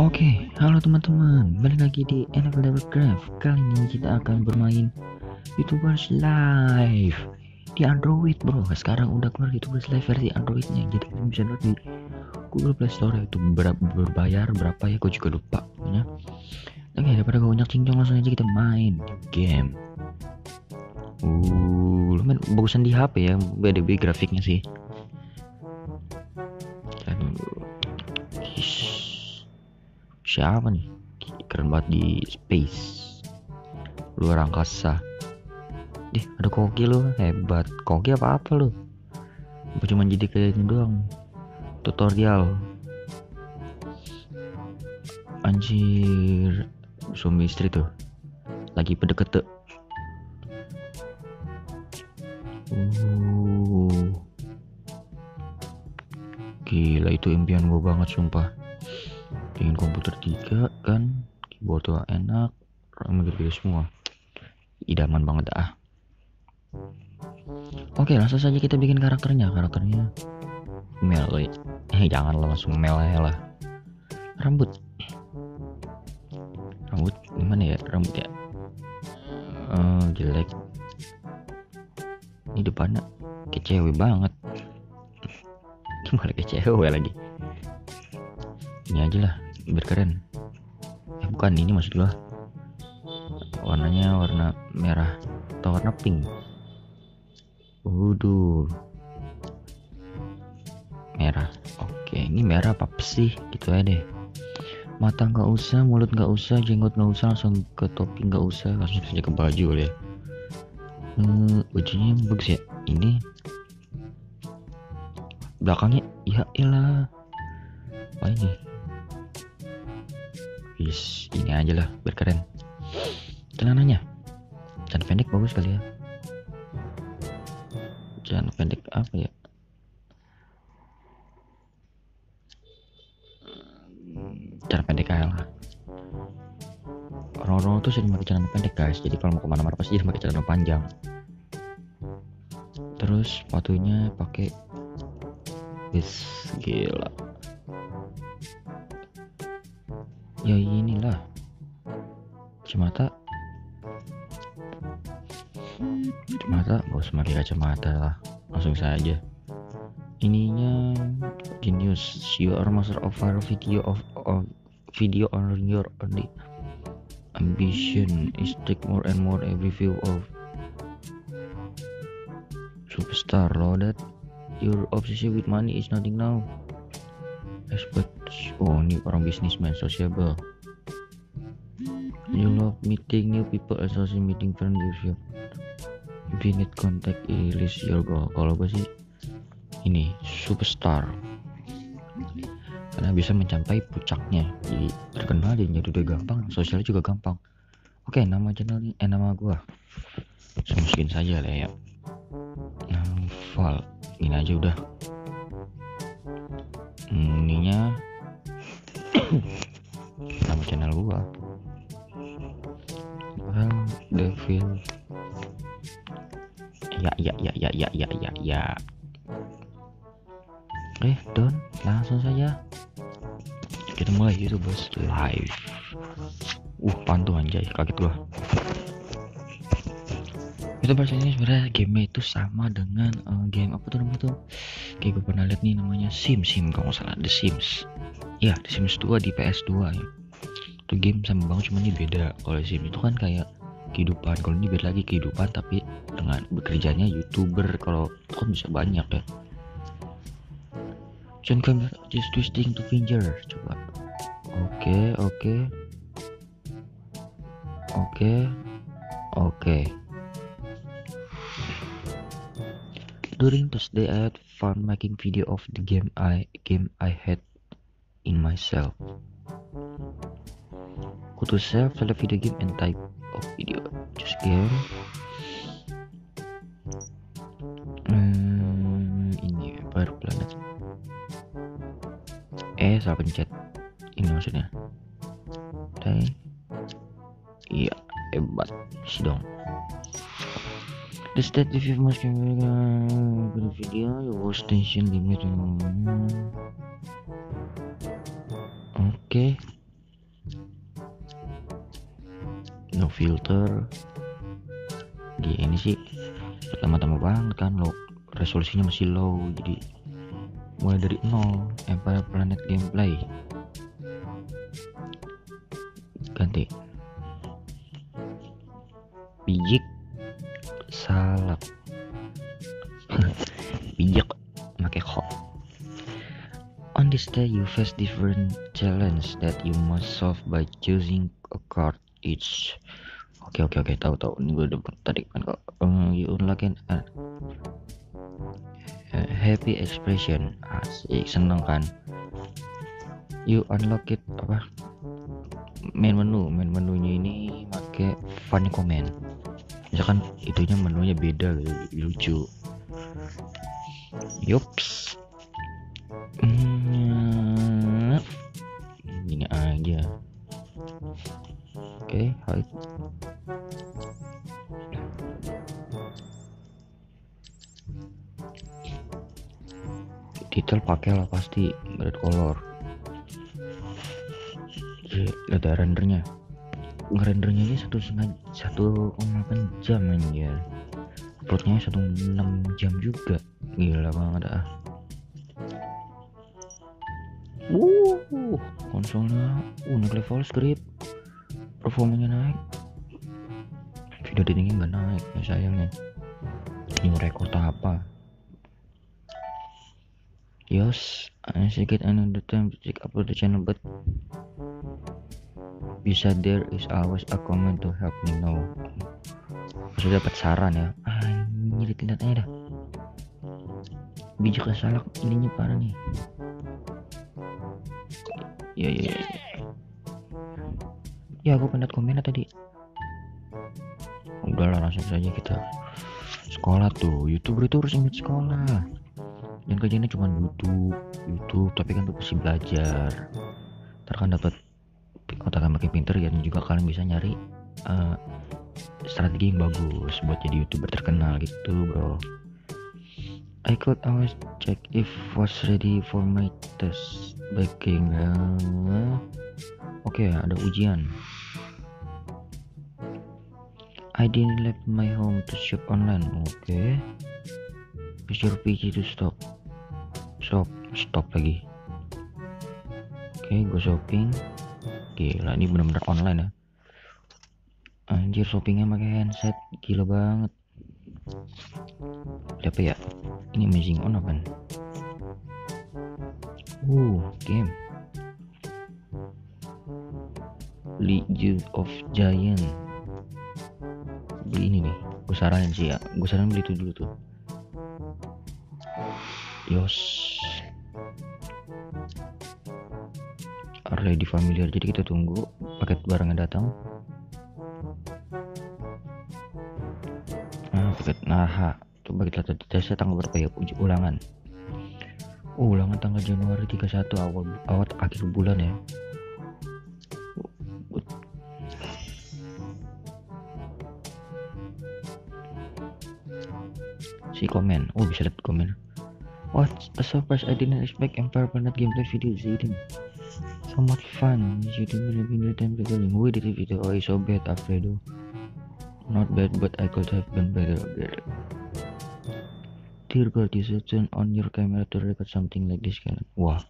Oke, halo teman-teman, balik lagi di NFL Craft. Kali ini kita akan bermain YouTubers Live di Android, bro. Sekarang udah keluar YouTubers Live versi Androidnya, jadi kalian bisa download di Google Play Store itu ber berbayar berapa ya? Gue juga lupa, ya. Oke, daripada gue banyak cincong langsung aja kita main game. Uh, lumayan bagusan di HP ya, beda grafiknya sih. Siapa nih? Keren banget di space. Luar angkasa. Deh ada koki lo hebat. Koki apa apa lo apa cuma jadi kayak ini doang? Tutorial. Anjir. Suami istri tuh. Lagi pedeket uh. Gila itu impian gue banget sumpah bikin komputer tiga kan? Keyboard tuh enak. RAM gede semua. Idaman banget ah. Oke langsung saja kita bikin karakternya. Karakternya Mel eh jangan langsung Mel lah. Rambut. Rambut gimana ya? Rambut ya? Uh, jelek. Ini depannya kecewe banget. Gimana kecewe lagi? Ini aja lah biar keren eh bukan ini maksud gua. Warnanya warna merah atau warna pink? Waduh. Merah. Oke ini merah apa sih? Gitu aja deh. Mata nggak usah mulut nggak usah jenggot nggak usah langsung ke topi nggak usah. Langsung saja ke baju ya hmm, bajunya bagus ya? Ini. Belakangnya? Ya ilah apa ini Ini aja lah, biar keren. Celananya, jangan pendek bagus kali ya. Jangan pendek apa ya? Jangan pendek aja lah. Orang-orang tuh sering pakai celana pendek guys, jadi kalau mau ke mana-mana pasti pakai celana panjang. Terus sepatunya pakai Wis, gila ya inilah. Kacamata kacamata gak usah pakai kacamata lah. Langsung saja ininya genius. You are master of our video of, of video on your only ambition is take more and more every view of superstar. Loaded your obsession with money is nothing now expert oh ini orang bisnisman sociable. You love meeting new people and meeting friends you. If you need contact list your goal. Kalau gue sih ini superstar. Karena bisa mencapai puncaknya jadi terkenal jadi udah gampang sosialnya juga gampang. Oke nama channel ini eh nama gue semasukin saja lah ya. Nah, ini aja udah ininya. Nama channel gua. Well Devil ya ya ya ya ya ya ya ya. Eh don langsung saja. Kita mulai YouTube bos. Live. Uh pantu anjay kaget gua itu bahasanya sebenarnya game itu sama dengan uh, game apa tuh namanya tuh? Kayak gue pernah lihat nih namanya Sim Sim kalau nggak salah The Sims. Ya The Sims 2 di PS2 ya. Itu game sama banget cuma ini beda. Kalau Sim itu kan kayak kehidupan. Kalau ini beda lagi kehidupan tapi dengan bekerjanya youtuber. Kalau kan bisa banyak ya. John camera just twisting to finger. Coba. Oke okay, oke. Okay. oke okay. oke. okay. During Thursday, I had fun making video of the game I game I had in myself. Go to self, select video game and type of video. Just game. Hmm, ini baru planet. Eh, salah pencet. Ini maksudnya. The state if you must camera video. Your watch tension limit. Okay. no filter. Gini sih. Pertama-tama banget kan lo resolusinya masih low. Jadi mulai dari nol. Empire Planet gameplay. Ganti. Pijik day you face different challenge that you must solve by choosing a card each. Oke okay, oke okay, oke okay. tahu tahu. Ini gue udah tadi kan kok. Um, you unlock an uh, happy expression. Asik seneng kan? You unlock it apa? Main menu. Main menunya ini pakai funny comment. Misalkan itunya menunya beda lucu. Yups detail pakai lah pasti red color. Ada rendernya. Ngerendernya ini satu setengah satu delapan jam aja uploadnya satu enam jam juga. Gila banget ah. Wuh, konsolnya naik level script performanya naik. Video editingnya nggak naik ya sayangnya ini rekor apa Yes, I get another time to check upload the channel but bisa there is always a comment to help me know. Sudah dapat saran ya. Anjir tindak aja dah. Biji kesalak ininya parah nih. Ya ya ya ya. Aku pendat komen tadi. Udahlah langsung saja kita sekolah tuh. Youtuber itu harus ingat sekolah dan kerjanya cuma YouTube YouTube tapi kan pasti belajar. Terkan dapat otak makin pinter ya dan juga kalian bisa nyari uh, strategi yang bagus buat jadi youtuber terkenal gitu bro. I could always check if was ready for my test. Baking uh, oke okay, ada ujian. I didn't left my home to shop online. Oke. Okay. use your PC to stop stop stop lagi. Oke okay, gue shopping. Gila ini bener-bener online ya. Anjir shoppingnya pakai handset gila banget. Apa ya? Ini amazing on apa uh game. League of Giant beli ini nih gue saranin sih ya. Gue saranin beli itu dulu tuh yos. Already familiar. Jadi kita tunggu paket barangnya datang. Nah paket nah coba kita tesnya tanggal berapa ya? Uji ulangan. Oh, ulangan tanggal Januari 31 awal awal akhir bulan ya. Si komen. Oh bisa lihat komen What a surprise I didn't expect Empire Planet gameplay video ini so much fun. You don't believe in the time recording we did a video. Oh so bad Alfredo. Not bad but I could have been better dear god you should turn on your camera to record something like this kan? Wah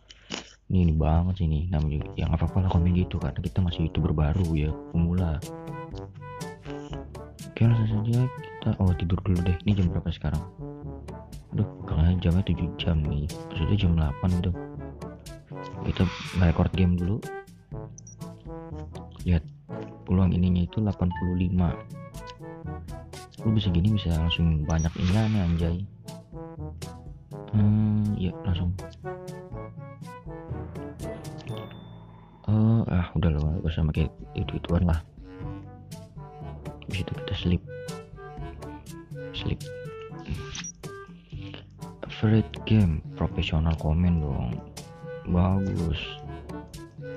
ini, ini banget sih ini. Namanya yang apa apa lah komen gitu karena kita masih youtuber baru ya pemula. Oke langsung saja kita oh tidur dulu deh. Ini jam berapa sekarang Aduh, kayaknya jamnya 7 jam nih. Sudah jam 8 udah kita record game dulu. Lihat peluang ininya itu 85 lu bisa gini bisa langsung banyak ini nih anjay. Hmm ya langsung. Oh ah udah loh gak usah pakai itu ituan lah. Bisa kita sleep. Sleep favorite game? Profesional komen dong. Bagus.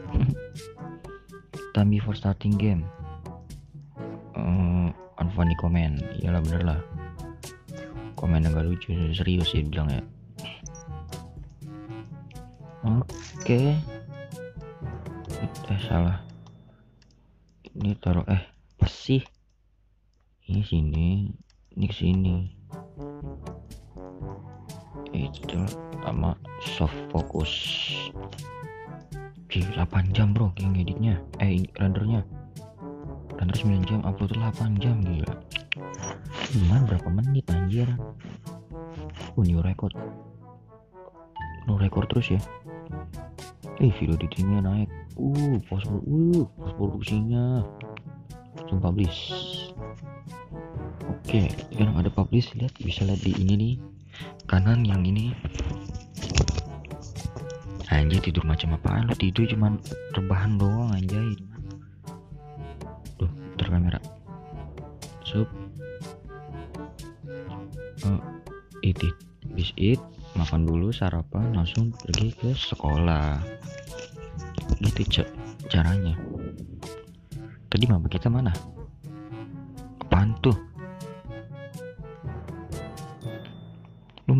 Time before starting game. Uh, unfunny comment iyalah bener lah. Komen yang gak lucu serius sih bilang ya. Oke. Okay. eh salah. Ini taruh eh apa sih ini sini ini sini itu sama soft focus. Oke, 8 jam bro yang editnya eh rendernya. Render 9 jam upload 8 jam gila. Gimana berapa menit anjir? Oh new record. New record terus ya? Eh video editingnya naik. Uh post uh post produksinya. Langsung publish. Oke yang ada publish lihat bisa lihat di ini nih kanan yang ini. Anjay tidur macam apaan lu? Tidur cuman rebahan doang anjay. Tuh kamera. Sup. Uh, eat it bis it makan dulu sarapan langsung pergi ke sekolah. Gitu cek caranya. Tadi mama kita mana? Apaan tuh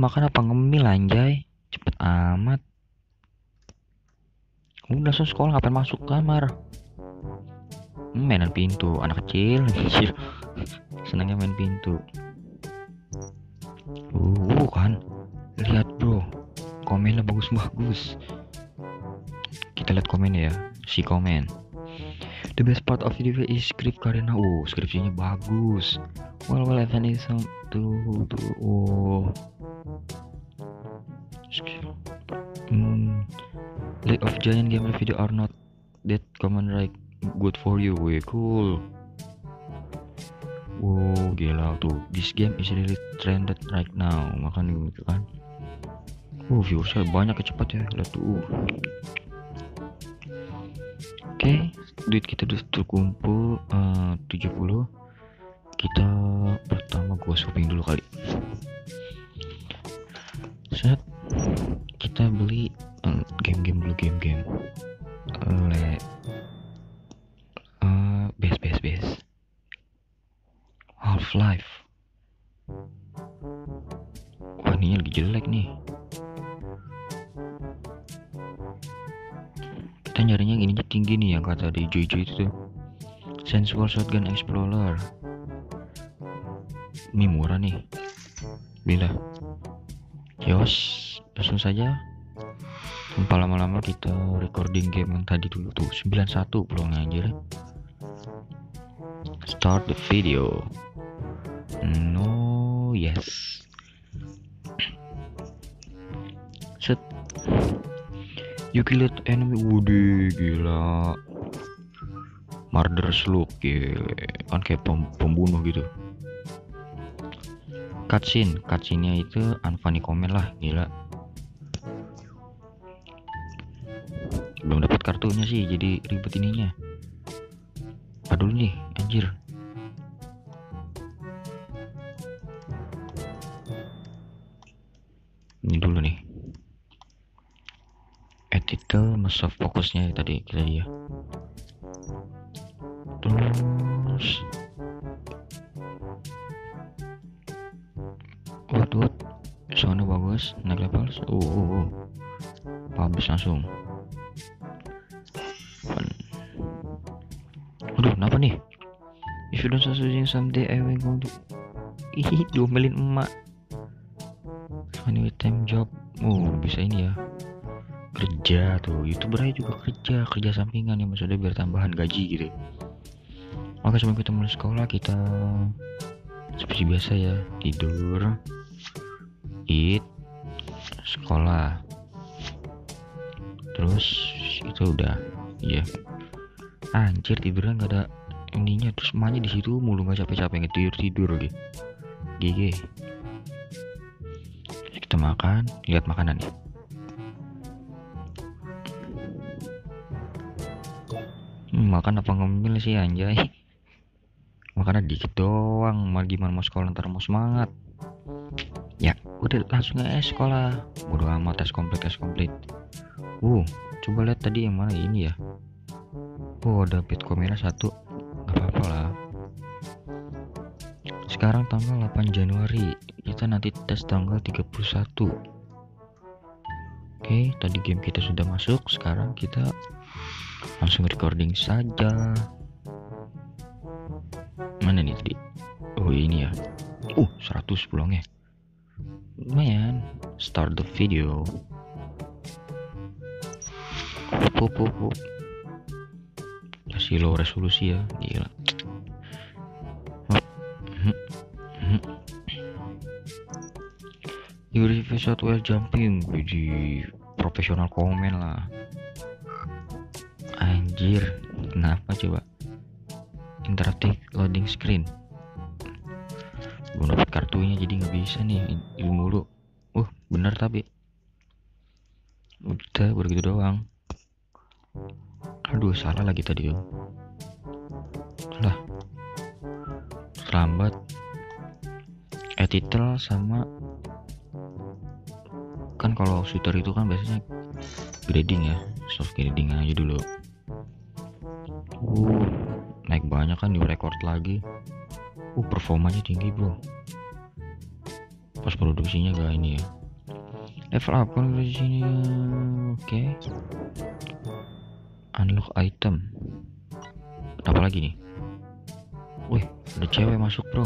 makan apa ngemil anjay? Cepet amat. Udah langsung sekolah ngapain masuk kamar? Hmm, mainan pintu anak kecil. Senangnya main pintu. Uh kan? Lihat bro. Komennya bagus-bagus. Kita lihat komen ya si komen. The best part of video is script karena oh skripsinya bagus. Well well event is some tuh tuh oh hmm. League of Giant gamer video are not that common right good for you. Way cool. Wow gila tuh. This game is really trended right now. Makan gitu kan. Wow viewersnya banyak kecepat ya. Lihat tuh. Oke okay, Duit kita udah terkumpul uh, 70 Kita pertama gue shopping dulu kali Kita beli game-game dulu game-game. Le uh, base base base. Half Life wah ini lagi jelek nih. Kita nyarinya gini tinggi nih yang kata di Jojo itu tuh. Sensual Shotgun Explorer. Ini murah nih. Bila Yos langsung saja tanpa lama-lama kita recording game yang tadi dulu tuh 91 belum anjir. Start the video. No yes. Set. You kill it enemy. Wude gila. Murder look gila. kan kayak pem pembunuh gitu. Cutscene. Cutscene nya itu unfunny comment lah gila belum dapat kartunya sih jadi ribet ininya. Dulu nih anjir. Ini dulu nih. Ethical masa fokusnya tadi kita ya terus. Waduh soalnya bagus naik level. Uh, uh, uh. habis langsung Aduh, kenapa nih? You start using someday, I will go to... Ih, diomelin emak. Funny with time job. Oh, bisa ini ya. Kerja tuh. Youtuber aja juga kerja. Kerja sampingan ya maksudnya biar tambahan gaji gitu. Oke, sebelum kita mulai sekolah, kita... Seperti biasa ya. Tidur. Eat. Sekolah. Terus itu udah. Iya. Yeah anjir tidurnya nggak ada ininya terus emaknya di situ mulu nggak capek-capek tidur tidur gitu gigi kita makan lihat makanan nih. Hmm, makan apa ngemil sih anjay? Makanan dikit doang mal gimana mau sekolah ntar mau semangat. Ya udah langsung aja sekolah. Bodo amat tes komplit tes komplit. Uh coba lihat tadi yang mana ini ya oh ada bitcoinnya satu. Nggak apa-apa lah. Sekarang tanggal 8 Januari. Kita nanti tes tanggal 31 oke tadi game kita sudah masuk. Sekarang kita langsung recording saja. Mana nih tadi? Oh ini ya. Uh 100 pulangnya lumayan. Start the video. Hup, hup, hup. Masih low resolusi ya. Gila. You episode while jumping di profesional komen lah. Anjir kenapa coba? Interaktif loading screen. Belum dapat kartunya jadi nggak bisa nih ini mulu. Uh bener tapi. Udah begitu doang aduh salah lagi tadi yo lah. Lambat editor sama kan kalau shooter itu kan biasanya grading ya. Soft grading aja dulu. Uh naik banyak kan di record lagi. Uh performanya tinggi bro pas produksinya gak ini ya. Level up kan di sini oke. okay. Unlock item. Apa lagi nih? Wih ada cewek masuk bro.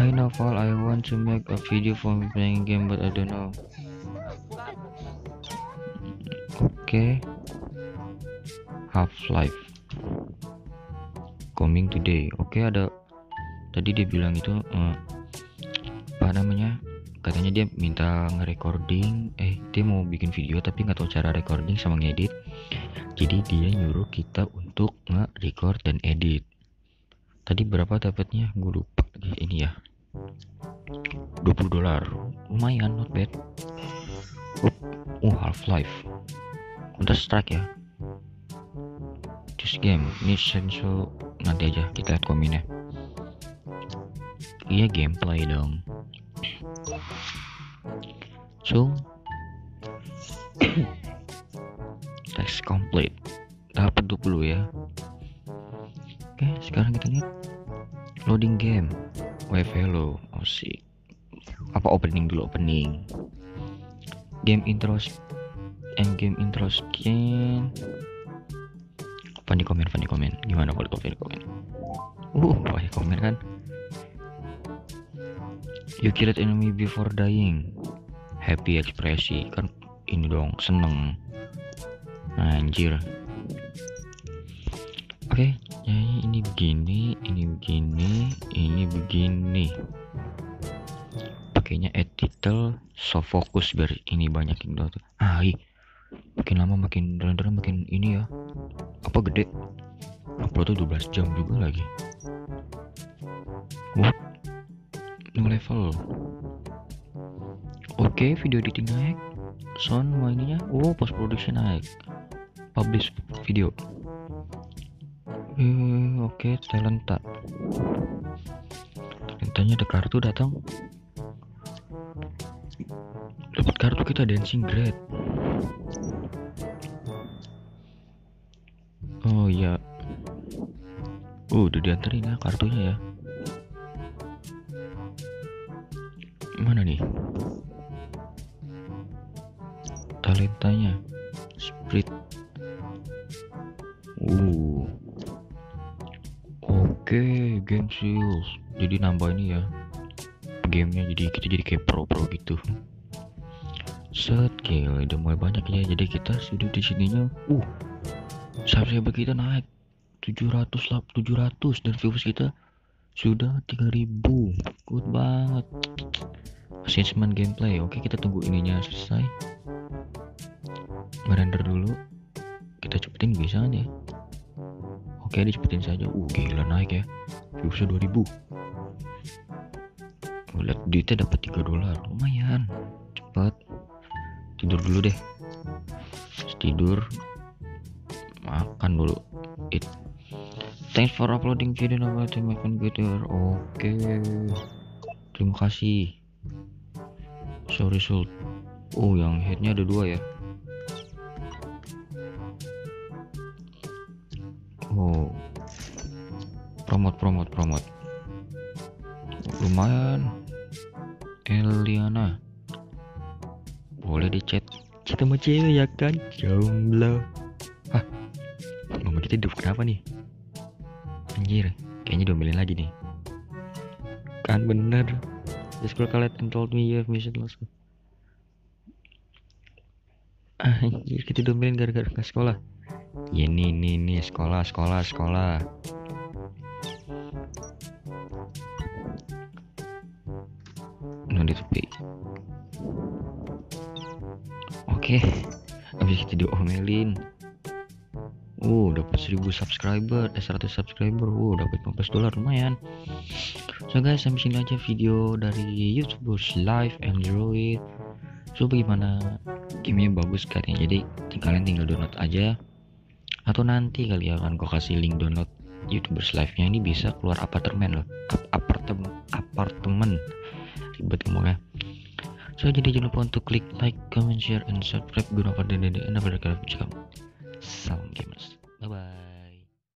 I know all I want to make a video for me playing game but I don't know. Oke. Okay. Half Life coming today. Oke okay, ada tadi dia bilang itu uh, apa namanya? Katanya dia minta nge-recording. Eh dia mau bikin video tapi nggak tahu cara recording sama ngedit jadi dia nyuruh kita untuk nge-record dan edit. Tadi berapa dapatnya? Gue lupa. Ini ya. 20 dolar. Lumayan not bad. Oh, oh half life udah strike ya. Just game. Ini sensor nanti aja kita lihat komennya iya gameplay dong. So opening dulu opening game intro and game intro skin Fanny komen Fanny komen gimana kalau komen komen uh banyak komen kan You killed enemy before dying. Happy ekspresi kan ini dong seneng. Anjir. Oke, okay, ini begini, ini begini, ini begini. Pakainya editor so fokus biar ini banyak yang. Ah, makin lama makin dalam-dalam makin ini ya. Apa gede? Upload tuh 12 jam juga lagi. What? new level oke okay, video editing naik sound mau ininya oh post production naik publish video eh, oke okay, talenta talentanya ada kartu datang dapat kartu kita dancing great oh iya. Uh udah dianterin ya kartunya ya. Mana nih? Talentanya. Split uh. Oke okay, game sales jadi nambah ini ya gamenya jadi kita jadi kayak pro pro gitu. Set gila udah mulai banyak ya. Jadi kita sudah di sininya uh subscriber kita naik 700 lah 700 dan viewers kita sudah 3000 good banget. Assessment gameplay. Oke kita tunggu ininya selesai. Merender dulu. Kita cepetin bisa kan ya. Oke dicepetin saja. Uh gila naik ya. Viewsnya 2000 lihat duitnya dapat 3 dolar lumayan cepat tidur dulu deh tidur makan dulu it Thanks for uploading video nama to my computer. Oke. Terima kasih. Sorry Sul. Oh, yang headnya ada dua ya. Oh. Promote, promote, promote. Lumayan. Eliana. Boleh di chat. Chat sama cewek ya kan? Jomblo. Hah, tidur kenapa nih anjir kayaknya diomelin lagi nih kan bener the school collect and told me you have mission lost ah, anjir kita diomelin gara-gara ke sekolah ya nih nih nih sekolah sekolah sekolah need to pay oke habis kita diomelin Uh, dapat 1000 subscriber, eh 100 subscriber. Uh, dapat 15 dolar lumayan. So guys, sampai sini aja video dari YouTubers live Android. So bagaimana gamenya bagus kan ya. Jadi kalian tinggal download aja atau nanti kali ya akan gue kasih link download YouTubers live-nya ini bisa keluar apartemen loh. Apartemen apartemen ribet ngomongnya. So jadi jangan lupa untuk klik like, comment, share, and subscribe gunakan dan dan dan Salam gamers.